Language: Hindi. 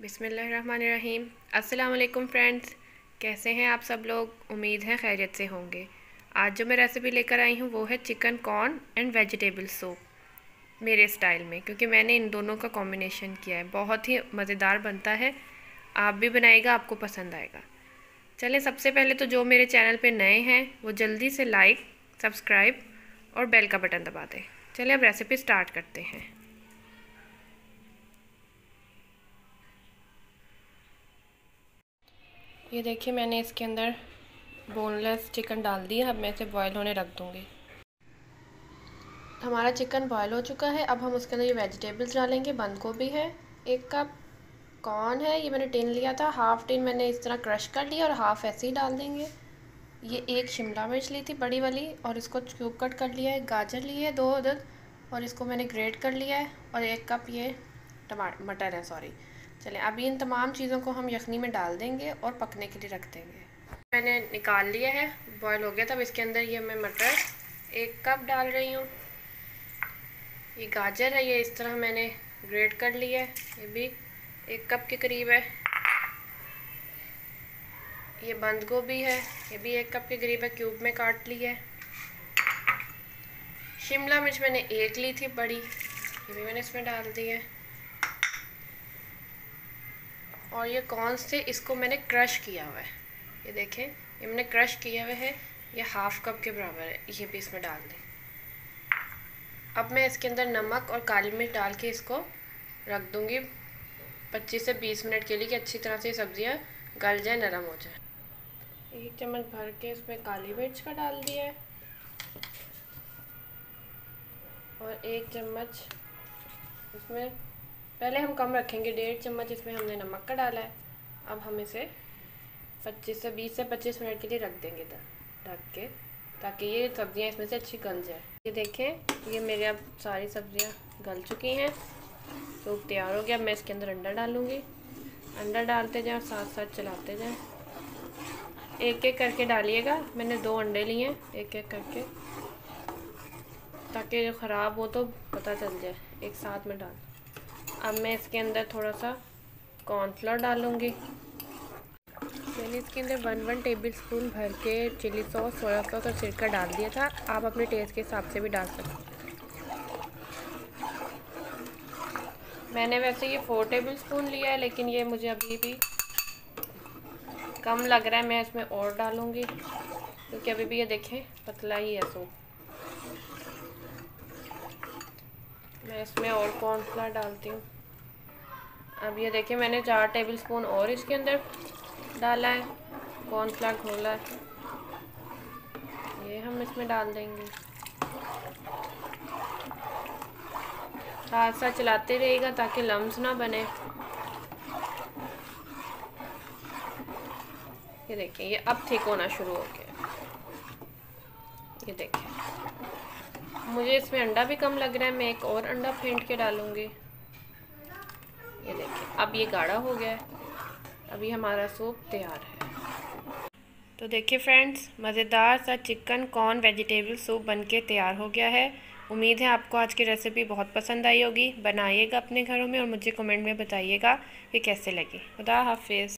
बिसमीम अस्सलाम फ्रेंड्स, कैसे हैं आप सब लोग? उम्मीद है खैरियत से होंगे। आज जो मैं रेसिपी लेकर आई हूँ, वो है chicken corn and vegetable soup मेरे स्टाइल में, क्योंकि मैंने इन दोनों का कॉम्बिनेशन किया है। बहुत ही मज़ेदार बनता है। आप भी बनाएगा आपको पसंद आएगा। चलें, सबसे पहले तो जो मेरे चैनल पर नए हैं, वो जल्दी से लाइक सब्सक्राइब और बेल का बटन दबा दें। चलिए अब रेसिपी स्टार्ट करते हैं। ये देखिए मैंने इसके अंदर बोनलेस चिकन डाल दिया अब मैं इसे बॉयल होने रख दूँगी। हमारा चिकन बॉयल हो चुका है। अब हम उसके अंदर ये वेजिटेबल्स डालेंगे। बंद गोभी है। एक कप कॉर्न है। ये मैंने टिन लिया था। हाफ़ टिन मैंने इस तरह क्रश कर लिया और हाफ़ ऐसे ही डाल देंगे। ये एक शिमला मिर्च ली थी बड़ी वाली और इसको क्यूब कट कर लिया है। गाजर ली है दो अदद और इसको मैंने ग्रेट कर लिया है और एक कप ये टमा मटर है सॉरी चलें अभी इन तमाम चीज़ों को हम यखनी में डाल देंगे और पकने के लिए रख देंगे। मैंने निकाल लिया है बॉयल हो गया तब इसके अंदर ये मैं मटर एक कप डाल रही हूँ। ये गाजर है, ये इस तरह मैंने ग्रेट कर लिया है, ये भी एक कप के करीब है। ये बंद गोभी है, ये भी एक कप के करीब है, क्यूब में काट ली है। शिमला मिर्च मैंने एक ली थी बड़ी, ये भी मैंने इसमें डाल दी है। और ये कौन से, इसको मैंने क्रश किया हुआ है। ये देखें, ये मैंने क्रश किया हुआ है, ये हाफ़ कप के बराबर है, ये भी इसमें डाल दें। अब मैं इसके अंदर नमक और काली मिर्च डाल के इसको रख दूँगी। पच्चीस से बीस मिनट के लिए कि अच्छी तरह से ये सब्ज़ियाँ गल जाए, नरम हो जाए। एक चम्मच भर के इसमें काली मिर्च का डाल दिया है। और एक चम्मच इसमें पहले हम कम रखेंगे, डेढ़ चम्मच इसमें हमने नमक का डाला है। अब हम इसे 25 से 20 से 25 मिनट के लिए रख देंगे ढक के, ताकि ये सब्ज़ियाँ इसमें से अच्छी गल जाए। ये देखें, ये मेरे अब सारी सब्ज़ियाँ गल चुकी हैं। तो तैयार हो गया, अब मैं इसके अंदर अंडा डालूँगी। अंडा डालते जाएँ साथ साथ चलाते जाएँ। एक एक करके डालिएगा, मैंने दो अंडे लिए हैं एक एक करके, ताकि जो ख़राब हो तो पता चल जाए। एक साथ में डाल। अब मैं इसके अंदर थोड़ा सा कॉर्नफ्लोर डालूँगी। मैंने इसके अंदर वन वन टेबल स्पून भर के चिली सॉस सोया सॉस और सिरका डाल दिया था। आप अपने टेस्ट के हिसाब से भी डाल सकते मैंने वैसे ये फोर टेबल स्पून लिया है, लेकिन ये मुझे अभी भी कम लग रहा है। मैं इसमें और डालूँगी, क्योंकि अभी भी ये देखें, पतला ही है सूप मैं इसमें और कॉर्नफ्लावर डालती हूँ? अब ये देखिए, मैंने चार टेबल स्पून और इसके अंदर डाला है। कॉर्नफ्लावर घोला है? ये हम इसमें डाल देंगे। साथ साथ चलाते रहेगा ताकि लम्स ना बने। ये देखिए, ये अब ठीक होना शुरू हो गया। ये देखिए। मुझे इसमें अंडा भी कम लग रहा है, मैं एक और अंडा फेंट के डालूँगी। ये देखिए, अब ये गाढ़ा हो गया है। अभी हमारा सूप तैयार है। तो देखिए फ्रेंड्स, मज़ेदार सा चिकन कॉर्न वेजिटेबल सूप बनके तैयार हो गया है। उम्मीद है आपको आज की रेसिपी बहुत पसंद आई होगी। बनाइएगा अपने घरों में और मुझे कमेंट में बताइएगा कि कैसे लगी। खुदा हाफिज़।